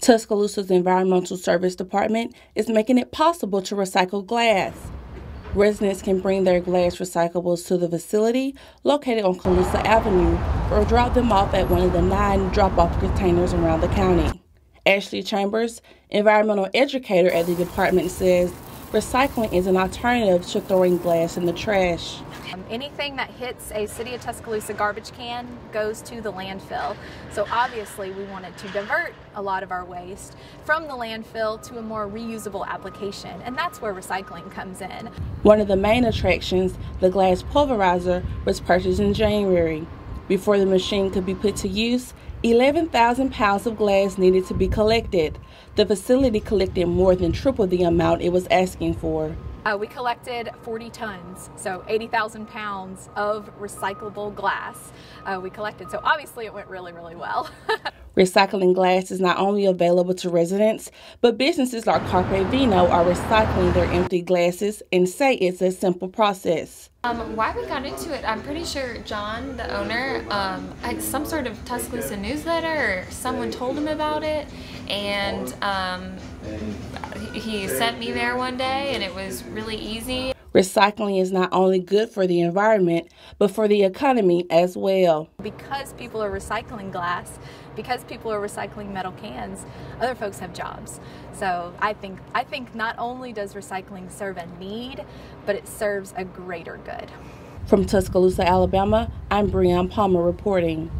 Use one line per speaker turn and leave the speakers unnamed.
Tuscaloosa's Environmental Service Department is making it possible to recycle glass. Residents can bring their glass recyclables to the facility located on Kauloosa Avenue or drop them off at one of the nine drop off containers around the county. Ashley Chambers, environmental educator at the department, says recycling is an alternative to throwing glass in the trash.
Um, anything that hits a City of Tuscaloosa garbage can goes to the landfill. So obviously we wanted to divert a lot of our waste from the landfill to a more reusable application, and that's where recycling comes in.
One of the main attractions, the glass pulverizer, was purchased in January. Before the machine could be put to use, 11,000 pounds of glass needed to be collected. The facility collected more than triple the amount it was asking for.
Uh, we collected 40 tons, so 80,000 pounds of recyclable glass uh, we collected. So obviously it went really, really well.
Recycling glass is not only available to residents, but businesses like Carpe Vino are recycling their empty glasses and say it's a simple process.
Um, why we got into it, I'm pretty sure John, the owner, um, had some sort of Tuscaloosa newsletter or someone told him about it, and um, he sent me there one day, and it was really easy.
Recycling is not only good for the environment, but for the economy as well.
Because people are recycling glass, because people are recycling metal cans, other folks have jobs. So I think I think not only does recycling serve a need, but it serves a greater good.
From Tuscaloosa, Alabama, I'm Breon Palmer reporting.